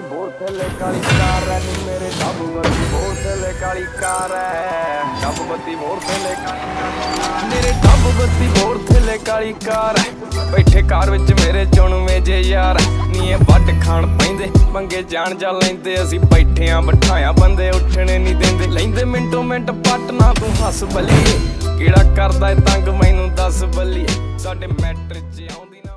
Bore ਥੱਲੇ ਕਾਲੀ ਕਾਰ ਐ ਨੀ ਮੇਰੇ ਡੱਬ ਬੱਤੀ ਬੋਰ ਕਾਲੀ ਕਾਰ ਐ ਡੱਬ ਬੱਤੀ ਬੋਰ ਕਾਲੀ ਮੇਰੇ ਡੱਬ ਬੱਤੀ ਬੋਰ ਕਾਲੀ ਕਾਰ ਬੈਠੇ ਕਾਰ ਵਿੱਚ ਮੇਰੇ ਚੁਣਵੇਂ ਜੇ ਯਾਰ। ਨੀ ਇਹ ਵੱਡ ਖਾਣ ਪੈਂਦੇ, ਮੰਗੇ ਜਾਣ ਜਾ ਲੈਂਦੇ। ਅਸੀਂ ਬੈਠਿਆਂ ਬਿਠਾਇਆ ਬੰਦੇ ਉੱਠਣੇ ਨਹੀਂ ਦਿੰਦੇ। ਲੈਂਦੇ ਮਿੰਟੋ ਮਿੰਟ ਪੱਟ ਨਾ ਤੂੰ ਹੱਸ ਬਲੀਏ। ਕਿਹੜਾ ਕਰਦਾ ਏ ਤੰਗ, ਮੈਨੂੰ ਦੱਸ ਬੱਲੀਏ। ਸਾਡੇ ਮੈਟਰ ਚ ਆਉਂਦਾ